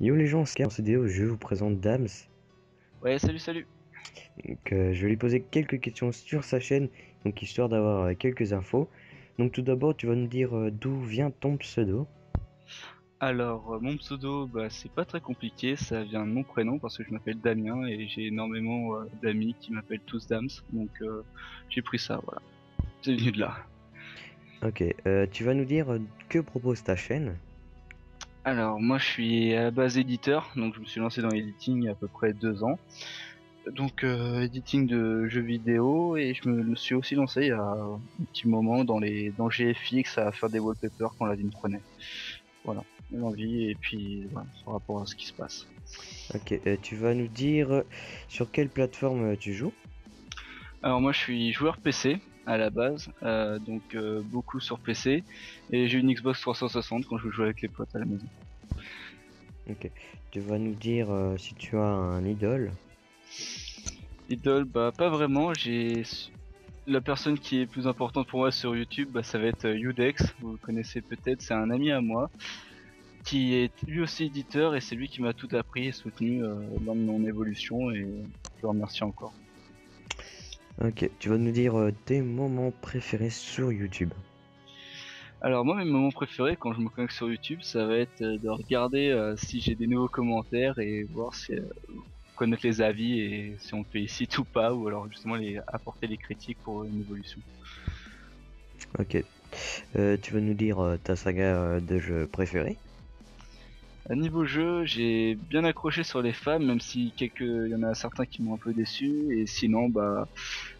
Yo les gens, c'est cette vidéo, je vous présente Dams. Ouais, salut, salut. Donc, euh, je vais lui poser quelques questions sur sa chaîne, donc histoire d'avoir euh, quelques infos. Donc tout d'abord, tu vas nous dire euh, d'où vient ton pseudo. Alors, mon pseudo, bah, c'est pas très compliqué, ça vient de mon prénom parce que je m'appelle Damien et j'ai énormément d'amis qui m'appellent tous Dams, donc j'ai pris ça, voilà. C'est venu de là. Ok, euh, tu vas nous dire que propose ta chaîne. Alors, moi je suis à la base éditeur, donc je me suis lancé dans l'editing il y a à peu près deux ans. Donc, euh, editing de jeux vidéo et je me suis aussi lancé il y a un petit moment dans les dans GFX à faire des wallpapers quand la vie me prenait. Voilà, l'envie et puis voilà, par rapport à ce qui se passe. Ok, euh, tu vas nous dire euh, sur quelle plateforme euh, tu joues? Alors moi je suis joueur PC à la base, euh, donc euh, beaucoup sur PC, et j'ai une Xbox 360 quand je joue avec les potes à la maison. Ok, tu vas nous dire euh, si tu as un idole. Idol, bah pas vraiment, j'ai la personne qui est plus importante pour moi sur YouTube, bah, ça va être Udex, vous le connaissez peut-être, c'est un ami à moi qui est lui aussi éditeur et c'est lui qui m'a tout appris et soutenu dans mon évolution et je le remercie encore. Ok, tu vas nous dire euh, tes moments préférés sur YouTube. Alors moi mes moments préférés quand je me connecte sur YouTube ça va être euh, de regarder euh, si j'ai des nouveaux commentaires et voir si euh, connaître les avis et si on me félicite ou pas ou alors justement les apporter les critiques pour une évolution. Ok, tu vas nous dire ta saga de jeu préférée. À niveau jeu, j'ai bien accroché sur les femmes, même si quelques, il y en a certains qui m'ont un peu déçu, et sinon, bah,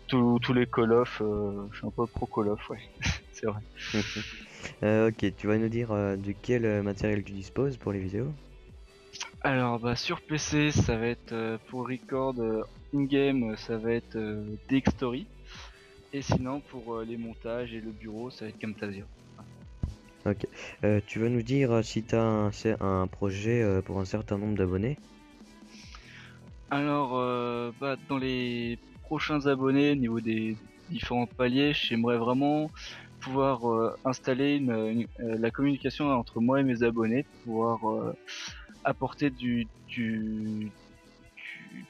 tous les Call of, euh, je suis un peu pro Call of, ouais, c'est vrai. Euh, ok, tu vas nous dire euh, de quel matériel tu disposes pour les vidéos? Alors, bah, sur PC, ça va être euh, pour record in-game, ça va être Dxtory, et sinon pour les montages et le bureau, ça va être Camtasia. Ok. Euh, tu vas nous dire euh, si tu as un, projet euh, pour un certain nombre d'abonnés? Alors, bah, dans les prochains abonnés, au niveau des différents paliers, j'aimerais vraiment pouvoir installer une, la communication entre moi et mes abonnés, pouvoir apporter du, du,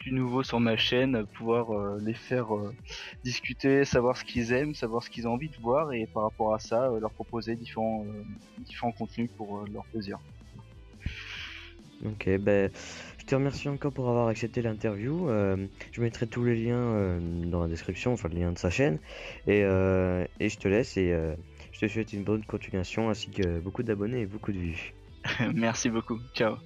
du, nouveau sur ma chaîne, pouvoir euh, les faire euh, discuter, savoir ce qu'ils aiment, savoir ce qu'ils ont envie de voir et par rapport à ça, euh, leur proposer différents, différents contenus pour leur plaisir. Ok, ben, je te remercie encore pour avoir accepté l'interview. Je mettrai tous les liens dans la description, enfin le lien de sa chaîne. Et, et je te laisse et je te souhaite une bonne continuation ainsi que beaucoup d'abonnés et beaucoup de vues. Merci beaucoup, ciao.